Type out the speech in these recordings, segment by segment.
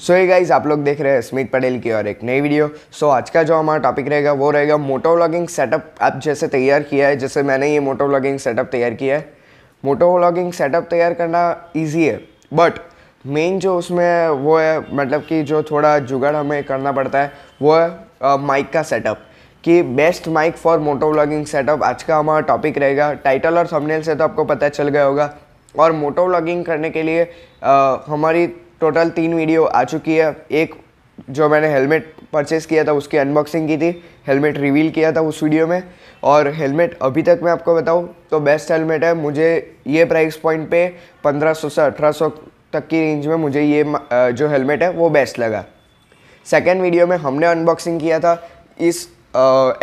सो ये गाइज़ आप लोग देख रहे हैं स्मित पटेल की और एक नई वीडियो सो so, आज का जो हमारा टॉपिक रहेगा वो रहेगा मोटो व्लॉगिंग सेटअप आप जैसे तैयार किया है जैसे मैंने ये मोटो व्लॉगिंग सेटअप तैयार किया है. मोटो व्लॉगिंग सेटअप तैयार करना ईजी है बट मेन जो उसमें वो है मतलब कि जो थोड़ा जुगाड़ हमें करना पड़ता है वो है माइक का सेटअप कि best mic for moto vlogging setup आज का हमारा टॉपिक रहेगा. टाइटल और थंबनेल से तो आपको पता चल गया होगा. और मोटो व्लॉगिंग करने के लिए आ, हमारी टोटल तीन वीडियो आ चुकी है। एक जो मैंने हेलमेट परचेस किया था, उसकी अनबॉक्सिंग की थी। हेलमेट रिवील किया था उस वीडियो में। और हेलमेट अभी तक मैं आपको बताऊँ तो बेस्ट हेलमेट है। मुझे ये प्राइस पॉइंट पे 1500 से 1800 तक की रेंज में मुझे ये जो हेलमेट है, वो बेस्ट लगा। सेकेंड वीडियो में हमने अनबॉक्सिंग किया था। इस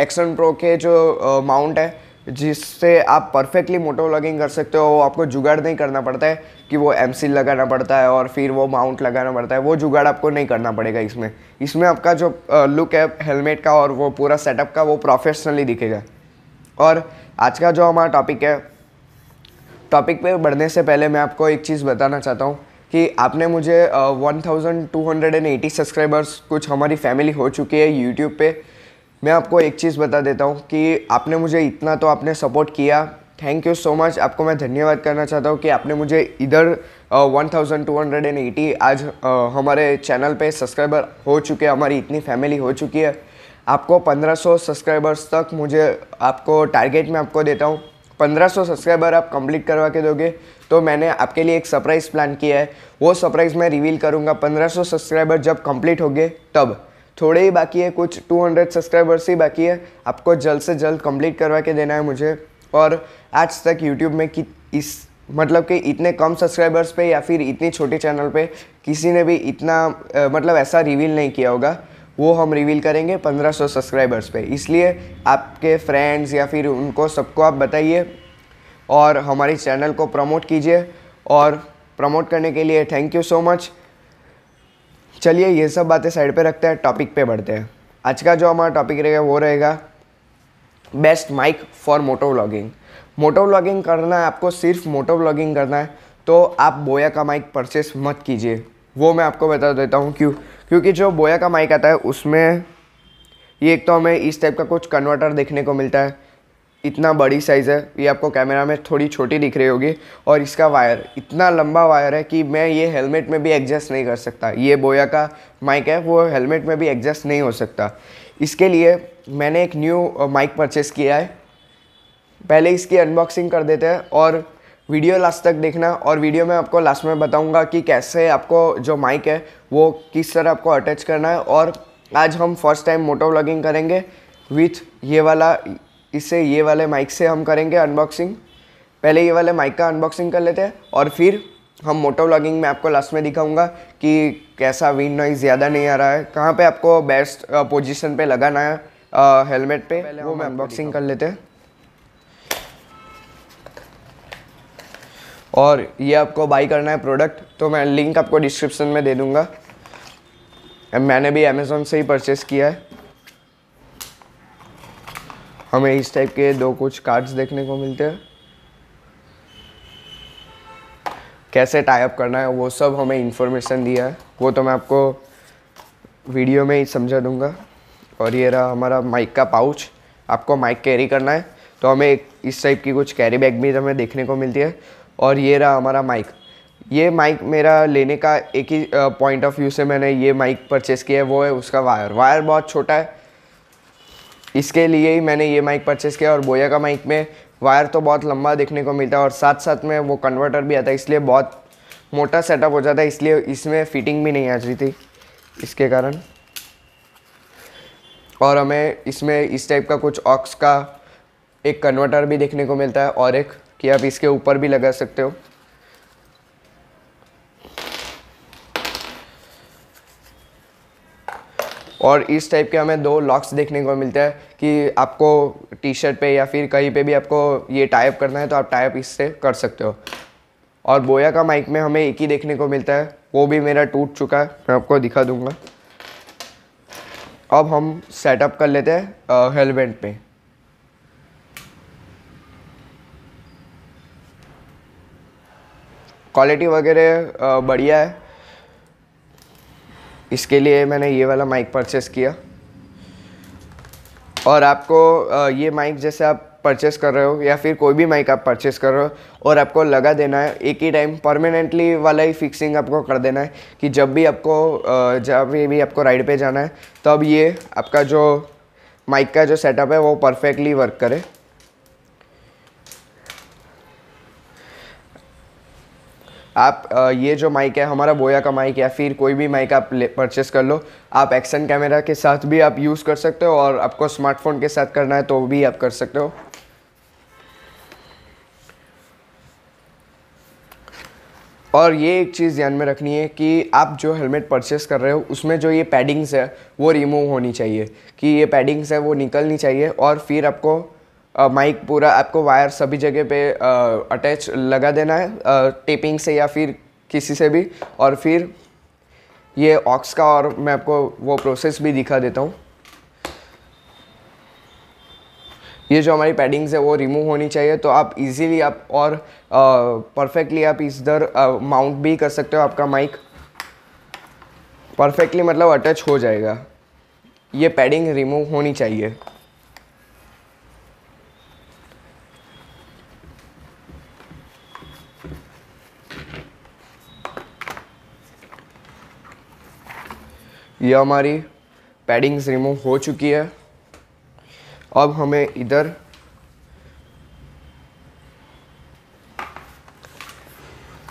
एक्सन प्रो के जो माउंट है जिससे आप परफेक्टली मोटो लॉगिंग कर सकते हो आपको जुगाड़ नहीं करना पड़ता है कि वो एम लगाना पड़ता है और फिर वो माउंट लगाना पड़ता है, वो जुगाड़ आपको नहीं करना पड़ेगा इसमें। इसमें आपका जो लुक है हेलमेट का और वो पूरा सेटअप का वो प्रोफेशनली दिखेगा। और आज का जो हमारा टॉपिक है टॉपिक पे बढ़ने से पहले मैं आपको एक चीज़ बताना चाहता हूँ कि आपने मुझे one thousand two hundred and eighty subscribers कुछ हमारी फैमिली हो चुकी है यूट्यूब पे मैं आपको एक चीज़ बता देता हूँ कि आपने मुझे इतना तो आपने सपोर्ट किया। थैंक यू सो मच आपको मैं धन्यवाद करना चाहता हूँ कि आपने मुझे इधर one thousand two hundred and eighty आज uh, हमारे चैनल पे सब्सक्राइबर हो चुके हैं हमारी इतनी फैमिली हो चुकी है। आपको 1500 सब्सक्राइबर्स तक मुझे आपको टारगेट में आपको देता हूँ। 1500 सब्सक्राइबर आप कंप्लीट करवा के दोगे तो मैंने आपके लिए एक सरप्राइज़ प्लान किया है। वो सरप्राइज़ मैं रिवील करूँगा। 1500 सब्सक्राइबर जब कंप्लीट हो गए तब। थोड़े ही बाकी है कुछ 200 सब्सक्राइबर्स ही बाकी है। आपको जल्द से जल्द कंप्लीट करवा के देना है मुझे। और आज तक यूट्यूब में कि इस मतलब कि इतने कम सब्सक्राइबर्स पे या फिर इतनी छोटी चैनल पे किसी ने भी इतना आ, मतलब ऐसा रिवील नहीं किया होगा। वो हम रिवील करेंगे 1500 सब्सक्राइबर्स पे। इसलिए आपके फ्रेंड्स या फिर उनको सबको आप बताइए और हमारे चैनल को प्रमोट कीजिए। और प्रमोट करने के लिए थैंक यू सो मच चलिए, ये सब बातें साइड पे रखते हैं टॉपिक पे बढ़ते हैं। आज का जो हमारा टॉपिक रहेगा, वो रहेगा best mic for moto vlogging moto vlogging करना है आपको, सिर्फ़ मोटो व्लॉगिंग करना है तो आप बोया का माइक परचेस मत कीजिए। वो मैं आपको बता देता हूँ क्यों। क्योंकि जो बोया का माइक आता है, उसमें ये एक तो हमें इस टाइप का कुछ कन्वर्टर देखने को मिलता है इतना बड़ी साइज़ है, ये आपको कैमरा में थोड़ी छोटी दिख रही होगी और इसका वायर इतना लंबा वायर है कि मैं ये हेलमेट में भी एडजस्ट नहीं कर सकता। ये बोया का माइक है, वो हेलमेट में भी एडजस्ट नहीं हो सकता। इसके लिए मैंने एक न्यू माइक परचेस किया है। पहले इसकी अनबॉक्सिंग कर देते हैं और वीडियो लास्ट तक देखना और वीडियो में आपको लास्ट में बताऊँगा कि कैसे आपको जो माइक है, वो किस तरह आपको अटैच करना है और आज हम फ़र्स्ट टाइम मोटो व्लॉगिंग करेंगे विथ ये वाला इससे ये वाले माइक से हम करेंगे अनबॉक्सिंग पहले ये वाले माइक का अनबॉक्सिंग कर लेते हैं और फिर हम मोटो व्लॉगिंग में आपको लास्ट में दिखाऊँगा कि कैसा विंड नॉइज़ ज़्यादा नहीं आ रहा है कहाँ पे आपको बेस्ट पोजीशन पे लगाना है हेलमेट पे पहले वो मैं अनबॉक्सिंग कर लेते हैं। और ये आपको बाई करना है प्रोडक्ट तो मैं लिंक आपको डिस्क्रिप्शन में दे दूँगा। मैंने भी अमेज़ोन से ही परचेज़ किया है। हमें इस टाइप के दो कुछ कार्ड्स देखने को मिलते हैं। कैसे टाइप करना है, वो सब हमें इन्फॉर्मेशन दिया है। वो तो मैं आपको वीडियो में ही समझा दूँगा। और ये रहा हमारा माइक का पाउच आपको माइक कैरी करना है तो हमें इस टाइप की कुछ कैरी बैग भी हमें देखने को मिलती है। और ये रहा हमारा माइक ये माइक मेरा लेने का एक ही पॉइंट ऑफ़ व्यू से मैंने ये माइक परचेज़ किया है, वो है उसका वायर वायर बहुत छोटा है इसके लिए ही मैंने ये माइक परचेज़ किया और बोया का माइक में वायर तो बहुत लंबा देखने को मिलता है और साथ साथ में वो कन्वर्टर भी आता है, इसलिए बहुत मोटा सेटअप हो जाता है, इसलिए इसमें फिटिंग भी नहीं आ रही थी इसके कारण। और हमें इसमें इस टाइप का कुछ ऑक्स का एक कन्वर्टर भी देखने को मिलता है और एक कि आप इसके ऊपर भी लगा सकते हो। और इस टाइप के हमें दो लॉक्स देखने को मिलते हैं कि आपको टी शर्ट पे या फिर कहीं पे भी आपको ये टाइप करना है तो आप टाइप इससे कर सकते हो। और बोया का माइक में हमें एक ही देखने को मिलता है, वो भी मेरा टूट चुका है, मैं आपको दिखा दूँगा। अब हम सेटअप कर लेते हैं हेलमेट पे। क्वालिटी वगैरह बढ़िया है। इसके लिए मैंने ये वाला माइक परचेस किया। और आपको ये माइक जैसे आप परचेस कर रहे हो, या फिर कोई भी माइक आप परचेस कर रहे हो, और आपको लगा देना है, एक ही टाइम परमानेंटली वाला ही फिक्सिंग आपको कर देना है, कि जब भी आपको जब भी आपको राइड पे जाना है, तब ये आपका जो माइक का जो सेटअप है, वो परफेक्टली वर्क करे। आप ये जो माइक है, हमारा बोया का माइक या फिर कोई भी माइक आप परचेस कर लो। आप एक्शन कैमरा के साथ भी आप यूज़ कर सकते हो और आपको स्मार्टफ़ोन के साथ करना है तो भी आप कर सकते हो। और ये एक चीज़ ध्यान में रखनी है कि आप जो हेलमेट परचेस कर रहे हो, उसमें जो ये पैडिंग्स है, वो रिमूव होनी चाहिए। कि ये पैडिंग्स है, वो निकलनी चाहिए और फिर आपको माइक पूरा आपको वायर सभी जगह पे अटैच लगा देना है टेपिंग से या फिर किसी से भी। और फिर ये ऑक्स का और मैं आपको वो प्रोसेस भी दिखा देता हूँ। ये जो हमारी पैडिंग्स है वो रिमूव होनी चाहिए तो आप इजीली आप और परफेक्टली आप इधर माउंट भी कर सकते हो आपका माइक परफेक्टली मतलब अटैच हो जाएगा। ये पैडिंग रिमूव होनी चाहिए। ये हमारी पैडिंग्स रिमूव हो चुकी है। अब हमें इधर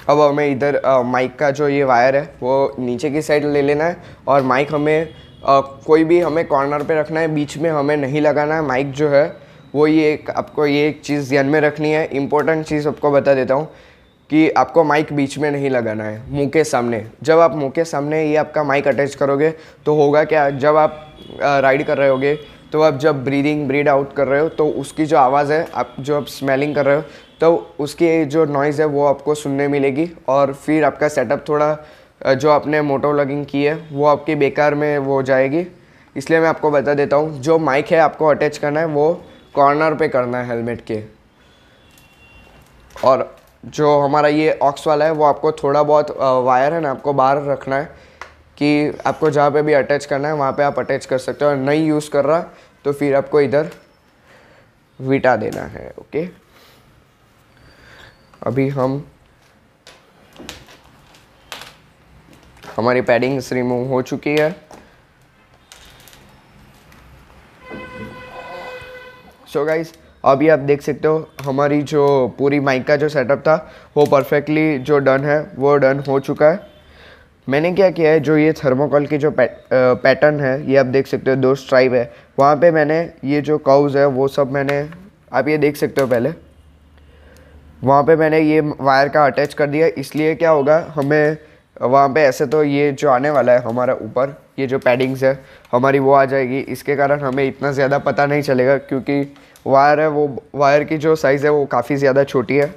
अब हमें इधर माइक का जो ये वायर है वो नीचे की साइड ले लेना है और माइक हमें आ, कोई भी हमें कॉर्नर पे रखना है बीच में हमें नहीं लगाना है। माइक जो है वो ये एक आपको ये एक चीज़ ध्यान में रखनी है। इम्पोर्टेंट चीज़ आपको बता देता हूँ। कि आपको माइक बीच में नहीं लगाना है, मुँह के सामने। जब आप मुँह के सामने ये आपका माइक अटैच करोगे तो होगा क्या, जब आप राइड कर रहे होगे तो आप जब ब्रीदिंग ब्रीड आउट कर रहे हो तो उसकी जो आवाज़ है, आप जो आप स्मेलिंग कर रहे हो तो उसकी जो नॉइज़ है, वो आपको सुनने मिलेगी। और फिर आपका सेटअप थोड़ा जो आपने मोटो लगिंग की है, वो आपकी बेकार में वो जाएगी। इसलिए मैं आपको बता देता हूँ, जो माइक है आपको अटैच करना है, वो कॉर्नर पे करना है हेलमेट के। और जो हमारा ये ऑक्स वाला है, वो आपको थोड़ा बहुत वायर है ना, आपको बाहर रखना है कि आपको जहाँ पे भी अटैच करना है, वहाँ पे आप अटैच कर सकते हो। और नहीं यूज़ कर रहा तो फिर आपको इधर विटा देना है ओके अभी हम हमारी पैडिंग्स रिमूव हो चुकी है। सो so गाइस अभी आप देख सकते हो, हमारी जो पूरी माइक का जो सेटअप था, वो परफेक्टली जो डन है, वो डन हो चुका है। मैंने क्या किया है, जो ये थर्मोकॉल की जो पैटर्न है, ये आप देख सकते हो, दो स्ट्राइप है। वहाँ पे मैंने ये जो काउज है, वो सब मैंने, आप ये देख सकते हो पहले। वहाँ पे मैंने ये वायर का अटैच कर दिया, इसलिए क्या होगा, हमें, वहाँ पे ऐसे तो ये जो आने वाला है, हमारा ऊपर, ये जो पैडिंग्स है, हमारी वो आ जाएगी। इसके कारण हमें इतना ज़्यादा पता नहीं चलेगा, क्योंकि वायर है, वो वायर की जो साइज़ है, वो काफ़ी ज़्यादा छोटी है,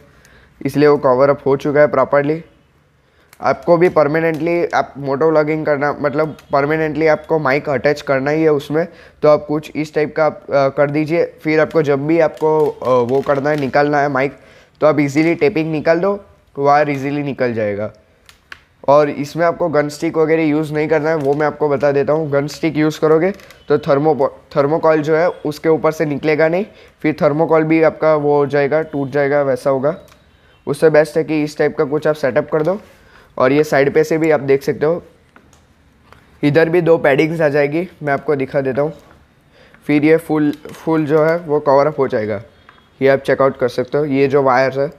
इसलिए वो कवर अप हो चुका है प्रॉपरली आपको भी परमानेंटली आप मोटो लॉगिंग करना मतलब परमानेंटली आपको माइक अटैच करना ही है उसमें तो आप कुछ इस टाइप का आप कर दीजिए। फिर आपको जब भी आपको वो करना है, निकालना है माइक तो आप इजीली टेपिंग निकाल दो वायर इजीली निकल जाएगा। और इसमें आपको गन स्टिक वगैरह यूज़ नहीं करना है, वो मैं आपको बता देता हूँ। गन स्टिक यूज़ करोगे तो थर्मो थर्मोकॉल जो है, उसके ऊपर से निकलेगा नहीं। फिर थर्मोकॉल भी आपका वो हो जाएगा, टूट जाएगा, वैसा होगा। उससे बेस्ट है कि इस टाइप का कुछ आप सेटअप कर दो। और ये साइड पे से भी आप देख सकते हो। इधर भी दो पैडिंग्स आ जाएगी, मैं आपको दिखा देता हूँ। फिर ये फुल फुल जो है, वो कवर अप हो जाएगा। ये आप चेकआउट कर सकते हो। ये जो वायर है,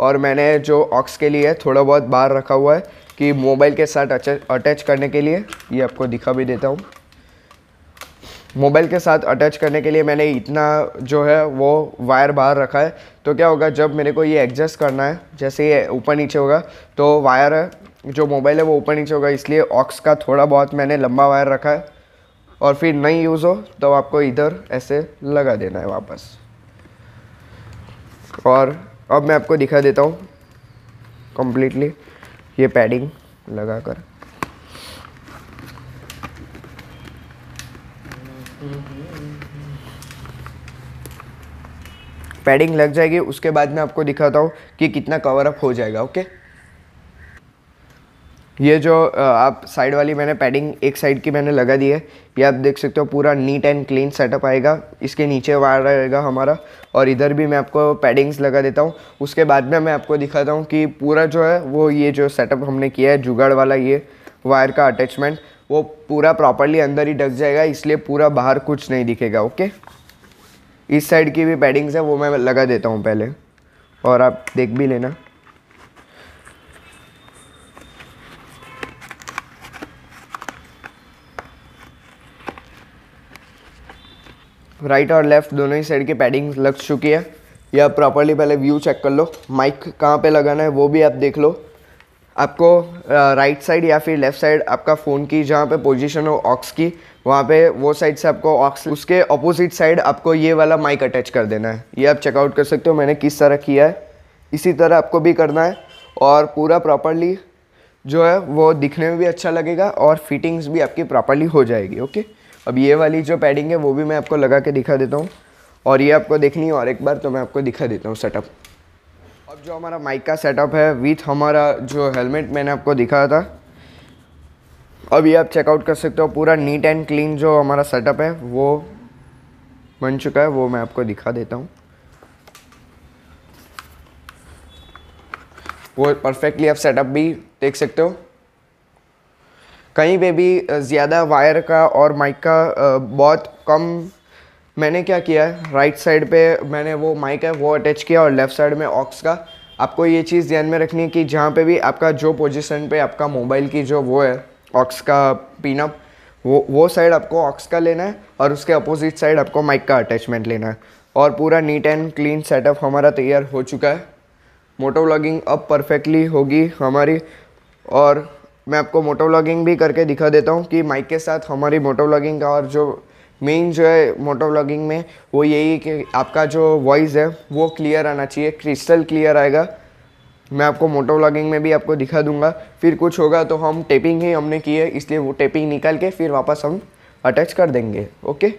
और मैंने जो ऑक्स के लिए थोड़ा बहुत बाहर रखा हुआ है। कि मोबाइल के साथ अटैच करने के लिए, ये आपको दिखा भी देता हूँ। मोबाइल के साथ अटैच करने के लिए मैंने इतना जो है वो वायर बाहर रखा है। तो क्या होगा, जब मेरे को ये एडजस्ट करना है, जैसे ये ऊपर नीचे होगा तो वायर जो मोबाइल है वो ऊपर नीचे होगा, इसलिए ऑक्स का थोड़ा बहुत मैंने लंबा वायर रखा है। और फिर नहीं यूज़ हो तो आपको इधर ऐसे लगा देना है वापस। और अब मैं आपको दिखा देता हूँ कम्प्लीटली ये पैडिंग लगा कर पैडिंग लग जाएगी, उसके बाद मैं आपको दिखाता हूँ कि कितना कवर अप हो जाएगा ओके ये जो आप साइड वाली मैंने पैडिंग एक साइड की मैंने लगा दी है, ये आप देख सकते हो पूरा नीट एंड क्लीन सेटअप आएगा। इसके नीचे वायर रहेगा हमारा और इधर भी मैं आपको पैडिंग्स लगा देता हूँ। उसके बाद में मैं आपको दिखाता हूँ कि पूरा जो है, वो ये जो सेटअप हमने किया है, जुगाड़ वाला ये वायर का अटैचमेंट वो पूरा प्रॉपरली अंदर ही ढक जाएगा, इसलिए पूरा बाहर कुछ नहीं दिखेगा ओके इस साइड की भी पैडिंग्स है, वो मैं लगा देता हूँ पहले। और आप देख भी लेना। राइट और लेफ़्ट दोनों ही साइड की पैडिंग लग चुकी है। या प्रॉपरली पहले व्यू चेक कर लो। माइक कहाँ पे लगाना है वो भी आप देख लो। आपको राइट साइड या फिर लेफ़्ट साइड आपका फ़ोन की जहाँ पे पोजीशन हो ऑक्स की, वहाँ पे वो साइड से आपको ऑक्स उसके अपोजिट साइड आपको ये वाला माइक अटैच कर देना है। ये आप चेकआउट कर सकते हो, मैंने किस तरह किया है। इसी तरह आपको भी करना है। और पूरा प्रॉपरली जो है, वो दिखने में भी अच्छा लगेगा और फिटिंग्स भी आपकी प्रॉपरली हो जाएगी ओके अब ये वाली जो पैडिंग है, वो भी मैं आपको लगा के दिखा देता हूँ। और ये आपको देखनी है, और एक बार तो मैं आपको दिखा देता हूँ सेटअप अब जो हमारा माइक का सेटअप है विथ हमारा जो हेलमेट मैंने आपको दिखाया था, अब ये आप चेकआउट कर सकते हो। पूरा नीट एंड क्लीन जो हमारा सेटअप है, वो बन चुका है, वो मैं आपको दिखा देता हूँ। वो परफेक्टली आप सेटअप भी देख सकते हो। कहीं पे भी ज़्यादा वायर का और माइक का बहुत कम मैंने क्या किया है? राइट साइड पे मैंने वो माइक है, वो अटैच किया और लेफ़्ट साइड में ऑक्स का। आपको ये चीज़ ध्यान में रखनी है कि जहाँ पे भी आपका जो पोजीशन पे आपका मोबाइल की जो वो है ऑक्स का पिनअप वो वो साइड आपको ऑक्स का लेना है और उसके अपोजिट साइड आपको माइक का अटैचमेंट लेना है। और पूरा नीट एंड क्लीन सेटअप हमारा तैयार हो चुका है। मोटो व्लॉगिंग अब परफेक्टली होगी हमारी और मैं आपको मोटो व्लॉगिंग भी करके दिखा देता हूँ कि माइक के साथ हमारी मोटो व्लॉगिंग का और जो मेन जो है मोटो व्लॉगिंग में, वो यही कि आपका जो वॉइस है, वो क्लियर आना चाहिए क्रिस्टल क्लियर आएगा। मैं आपको मोटो व्लॉगिंग में भी आपको दिखा दूँगा। फिर कुछ होगा तो हम टेपिंग ही हमने की है, इसलिए वो टेपिंग निकाल के फिर वापस हम अटैच कर देंगे ओके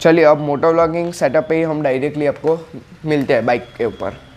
चलिए, अब मोटो व्लॉगिंग सेटअप पे ही हम डायरेक्टली आपको मिलते हैं बाइक के ऊपर।